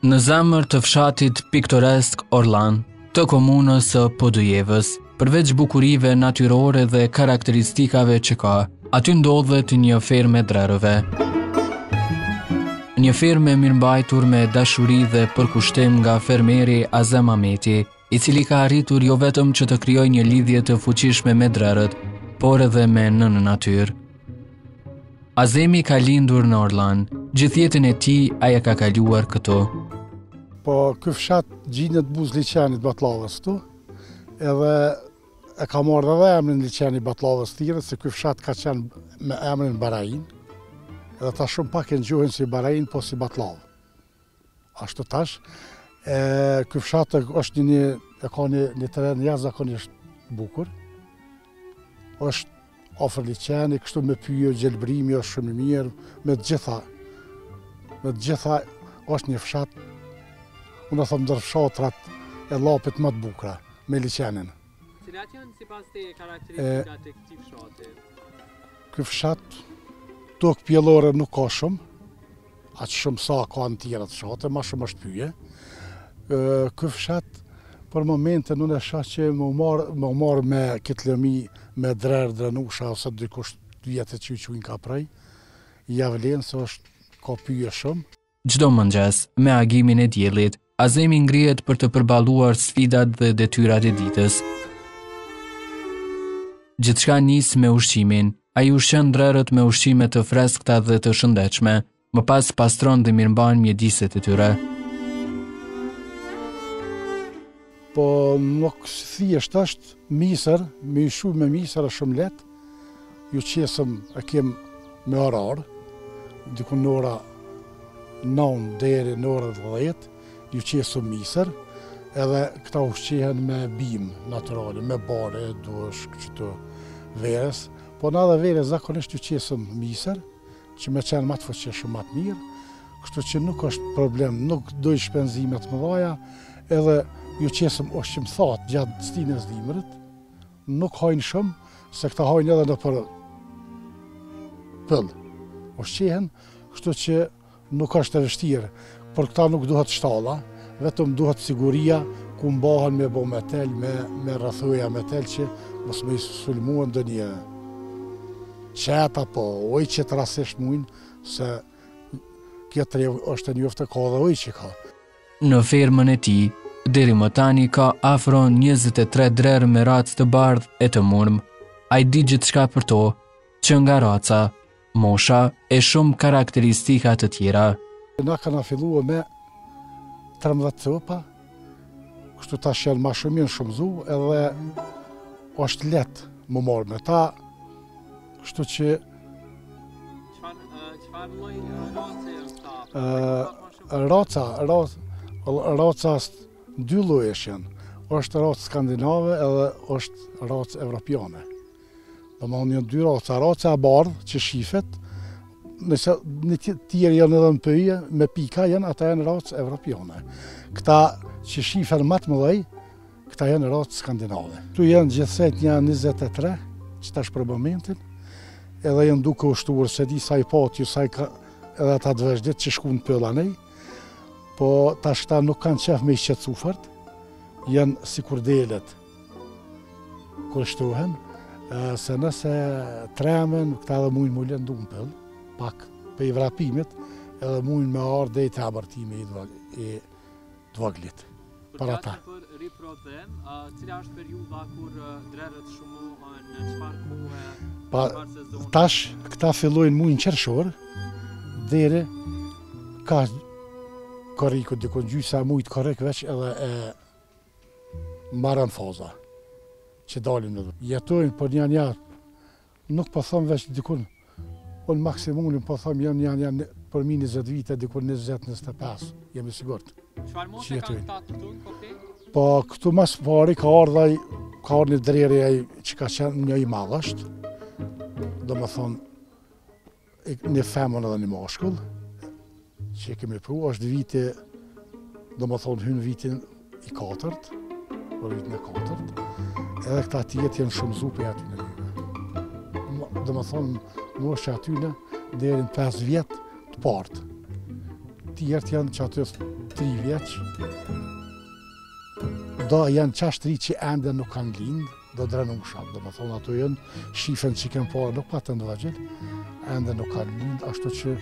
Në zemër të fshatit piktoresk Orlan, të komunës së Podujevës, përveç bukurive natyrore dhe karakteristikave që ka, aty ndodhet një fermë e drerëve. Një fermë e mirëmbajtur me dashuri dhe përkushtim nga fermeri Azem Ameti, i cili ka arritur jo vetëm që të krijojë një lidhje të fuqishme me drerët, por edhe me nënën natyrë. Azemi ka lindur në Orlan, gjithë jetën e tij ai e ka kaluar këtu. Po ky fshat gjindet buzë liqenit Batllavës këtu, edhe e ka marrë edhe emrin liqeni i Batllavës tire, se ky fshat ka qenë me emrin Barainë, edhe tash shumë pak e njohin si Barainë, po si Batllavë. Ashtu tash, ky fshat është një, e ka një, një terren jashtëzakonisht bukur. Është afër liqeni, kështu me pyje, gjelbrimi është shumë i mirë, me të gjitha. Me të gjitha është një fshat, unë e thom ndër fshatrat e Llapit më të bukura, me liqenin. Cilat janë sipas teje karakteristikat e këtij fshati? Ky fshat tokë pjellore nuk ka shumë, aq shumë sa kanë tjerat fshate, më shumë është pyje. Ky fshat për momentin unë e shoh që me u marrë me u marrë me këtë lëmi me drer drenusha ose dikush tjetër që i quajnë kaproj. Ja vlen se është ka pyje shumë. Çdo mëngjes, me agimin e diellit, Azemi ngrihet për të përballuar sfidat dhe detyrat e ditës. Gjithçka nis me ushqimin. Ai ushqen drerët me ushqime të freskëta dhe të shëndetshme. Më pas pastron dhe mirëmban mjediset e tyre. Po nuk, thjesht është, misër, me i ushqy me misër është shumë lehtë, ju qesëm e kem me orar, dikur në ora 9 deri në ora 10, ju qesëm misër, edhe këta ushqehen me bimë natyrale, me bare, dushk, kështu, verës, po na edhe verës zakonisht ju qesëm misër, Që me qenë ma të fuqishëm ma të mirë, kështu që nuk është problem, nuk dojnë shpenzime t'mëdhaja, edhe ju qesëm ushqim të thatë gjatë stinës dimrit, nuk hajnë shumë, se këta hajnë edhe nëpër pyll, ushqehen, kështu që nuk është e vështirë. Për këta nuk duhet shtalla, vetëm duhet siguria ku mbahen me bo me tel, me rrethoja me tel që mos me i sulmua ndonjë qen apo ujq të rastësisht mujnë, se kjo trevë është e njoftë ka edhe ujq ka. Në fermën e tij, deri më tani ka afro 23 drerë me racë të bardhë e të murmë. Ai di gjithçka për to, që nga raca, mosha e shumë karakteristika të tjera. Na kena fillu me trembëdhjetë copa, kështu tash janë ma shumë, janë shumëzu edhe është lehtë me u marrë me ta, kështu që... Çfarë lloj race është kta? Raca, raca është dy llojesh janë, është racë skandinave edhe është racë evropiane. Domethënë dy raca, raca e bardhë që shihet, nëse këto tjerat janë edhe në pyje, me pika janë, ata janë racë evropiane. Këta që shihen ma të mëdhenj, këta janë racë skandinave. Këtu janë gjithsejt një 23, që tash për momentin, edhe janë duke u shtuar, s'e di sa i pati, sa i ka edhe ata dhe është ditë që shku në pyll andej, po tash kta nuk kanë qejf me i qitë sufart, janë sikur delet, Kur shtohen, se nëse tremen, këta edhe mujnë me u lëndu në pyll, pak prej vrapimit, edhe mujnë me ardhë deri te abortimi i t'voglit. Përgatiten për riprodhim, cila është periuda kur drerët shumohen në çfarë kohe e çfarë sezone? Tash, këta fillojnë mujin qershor, deri ka korriku, dikur gjysa mujit korrik veç edhe e Marren faza që dalin në rrugë. Jetojnë për një njerë, nuk po thëmë veç dikun, po në maksimumin po thëmë janë një njerë përmbi njëzet vite, dikun njëzet njëzet e pesë, s'jemi sigurt. Çfarë moshe kanë këta të tunë, po ti? Po, këtu ma s'pari ka ardh ai, ka ardhë një dre që ka qenë një i madhësht, domethënë, Një femër dhe një mashkull, që e kemi pru, është viti, domethënë, hyn vitin i katërt, për vitin e katërt, edhe këta tjerët janë shumëzu prej atyne. Domethënë, mosha e atyne, deri në 5 vjet të partë. Tjertë janë qaty 3 vjeç, do janë qashtri që ende nuk kanë lindë, do drenusha, domethënë ato janë shihen që i kemi pa nuk patën të vegjël, ende nuk kanë lind, ashtu që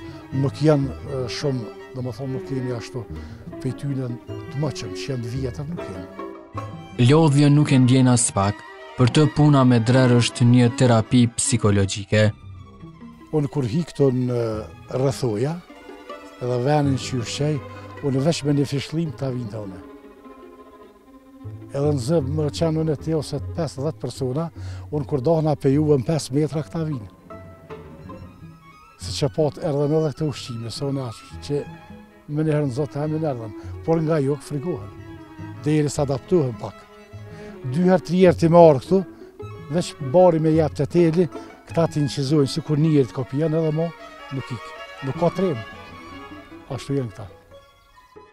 nuk janë shumë, domethënë nuk kemi ashtu prej tyne të moçëm, që janë vjetër nuk janë. Lodhjen nuk e ndjen aspak, për të puna me drerë është një terapi psikologjike. Unë kur hi këtu në rrethoja, edhe venin që i ushqej, unë veç me një fishkllimë kta vijnë te unë. Edhe në zëmë më qenë në në tje ose 5-10 persona, unë kur dal nga prej juve 5 metra këta vijnë. Se që patë erdhe në dhe këtë ushqime, se unë ashtë që më njëherë në zotë e më njëherë por nga ju këta frikohen, deri sa adaptohen pak. Dyherë, triherë të marrë këtu, veç barin me jep te teli, këta të incizojnë, sikur njëherë të kopijën edhe ma, nuk ik, nuk ka tremë, ashtu janë këta.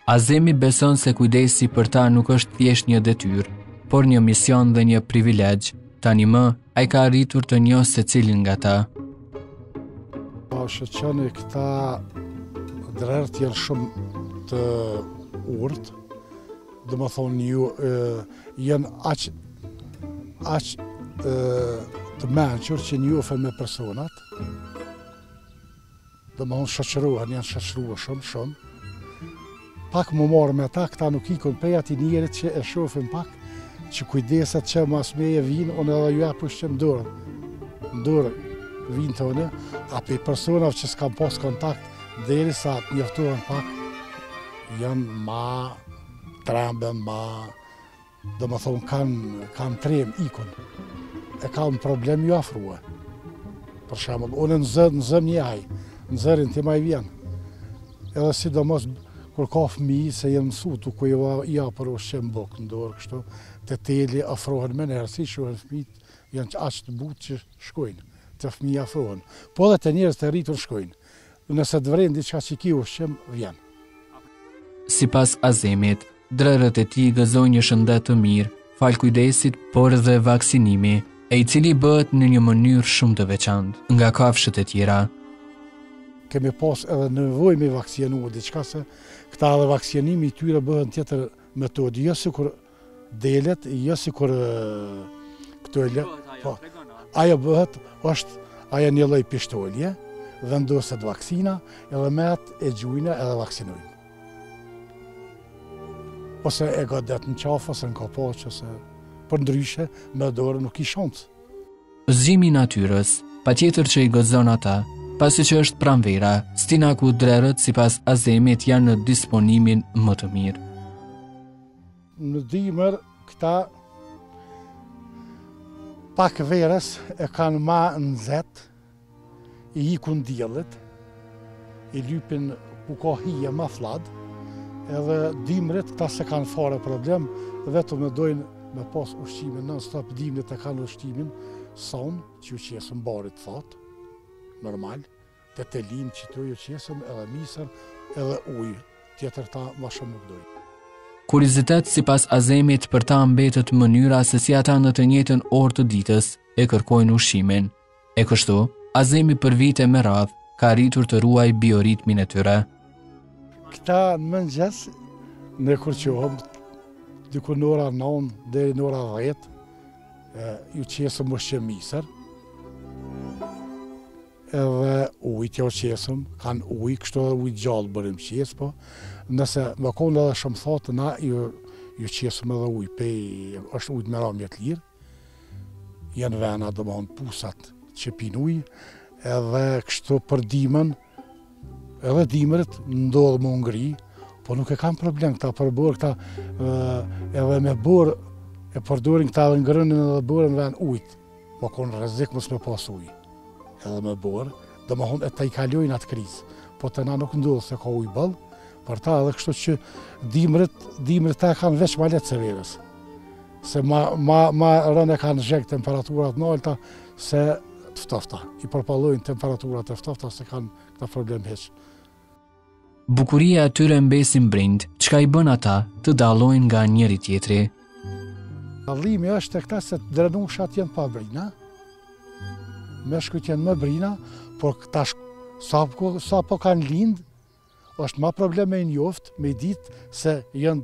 Azemi beson se kujdesi për ta nuk është thjesht një detyrë, por një mision dhe një privilegj. Tani më, ai ka arritur të njohë secilin nga ta. Po shqyr, këta drerët janë shumë të urtë, domethënë, janë aq aq të mençur që njofen me personat, Domethon shoqërohen, janë shoqëruar shumë, shumë. Pak m'u marrë me ta, këta nuk ikin prej ati njerit që e shofin pak, që kujdeset që mas meje vijnë, unë edhe ju ap ushqim n'dorë, n'dorë, vijnë te unë, a prej personave që s'kam pas kontakt, derisa të njoftohen pak, janë ma trembe, ma... Domethonë, kanë kanë tremë, ikin, e kanë problem m'ju afru. Për shembull, unë në zë, në zë, njeh ai zërin tim, ai vjen. Edhe sidomos, kur ka fëmi, se janë mësu këtu ku ju japin ushqim, bukë, në dorë kështu, te teli afrohen menjëherë, si shohin fëmi, janë aq të butë që shkojnë, te fëmi afrohen. Po edhe te njerëz të rritur shkojnë. Nëse të vren diçka që ki ushqim, vjen. Sipas Azemit, drërët e tij gëzojnë një shëndet të mirë, falë kujdesit, por dhe vaksinimit, i cili bëhet në një mënyrë shumë të veçantë nga kafshët e tjera. Kemi pas edhe nevojë me vaksinu, diçka se këta edhe vaksinimi i tyre bëhet tjetër metodë, jo sikur Delet jo sikur këto e lopë. Ajo bëhet është ajo një lloj pishtolje, vendoset vaksina edhe me atë e gjujnë edhe vaksinojnë. Ose e godet në qafë, ose në kapoqë, ose për ndryshe me dorë nuk ki shans. Zgjimi i natyrës, patjetër që i gëzon ata, pasi që është pranvera, stina ku drerët sipas Azemit janë në disponimin më të mirë. Në dimër këta pak verës e kanë ma nxet, i ikun diellit, i lypin ku ka hije ma fllad, edhe dimrit këta s'e kanë fare problem, vetëm dojnë me pas ushqimin, në stap të dimrit e kanë ushqimin, sanë, që u qesim bar të thatë, normal, Te te lind që t'ju qesëm edhe misër edhe ujë, tjetër ta ma shumë nuk dojnë. Kuriozitet sipas Azemit për ta mbetet mënyra se si ata në të njëjtën orë të ditës e kërkojnë ushqimin. E kështu, Azemi për vite me radhë ka arritur të ruajë bioritmin e tyre. Këta në mëngjes ne kur çohem diku në ora 9 deri në ora 10 ju qesim ushqim misër. Edhe ujt ja u qesim, kanë ujë, kështu edhe ujë gjallë burim që është, po. Nëse me konë edhe shumë thatë, na ju, ju qesim edhe ujë, po është ujt me ra më jet lirë. Janë vena domethonë pusat që pinë ujë, edhe kështu për dimën, edhe dimrit ndodh me u ngri, po nuk e kanë problem këta për borë, këta edhe me borë, e përdorin këta dhe ngrënin edhe borën vend ujit. Po konë rrezik mos me pas ujë, edhe me borë, domethonë edhe ata i kalojnë atë krizë. Po të na nuk ndodh se ka ujë boll, për ta edhe kështu që dimrit, dimrit ta kanë veç ma lehtë se verës. Se ma, ma, ma rënë e kanë zheg temperaturat e nalta se të ftofta. I përballojnë temperaturat e ftofta, s'e kanë këta problem hiç. Bukuria e tyre mbesin brirët, çka i bën ata të dallojnë nga njëri tjetri. Dallimi është te këta se drenushat janë pa brina, meshkujt janë me brina, por këta shku, sa, po, sapo kanë lind, është ma problem me i njoftë, me ditë se janë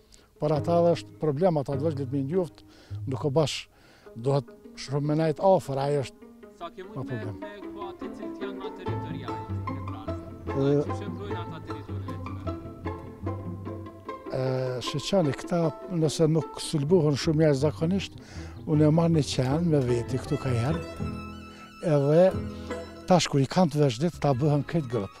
Por ata edhe është problem, ata të vegjlit me i njoft, nuk o bash, duhet shumë me nejt afër, ajo është Sa ke mund me problem. me këto atë të cilët janë ma territorialë, në Fransë? Dhe që shëmbrojnë ata teritoriali të me? Shiqoni, këta nëse nuk sulmohen shumë janë të qetë zakonisht, unë e marr një qen me veti këtu kanjëherë, edhe tash kur i kanë të vegjlit, ta bëhen krejt grup.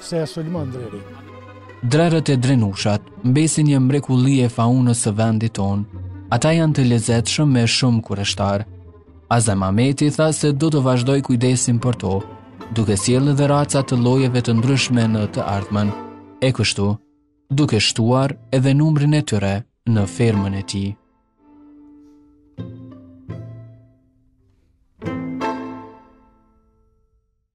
Se e sulmon dreri. Drerët e drenushat mbesin një mrekulli e faunës së vendit tonë. Ata janë të lezetshëm e shumë kureshtarë. Azem Mameti tha se do të vazhdojë kujdesin për to, duke sjellë edhe raca të llojeve të ndryshme në të ardhmen. E kështu, duke shtuar edhe numrin e tyre në fermën e tij.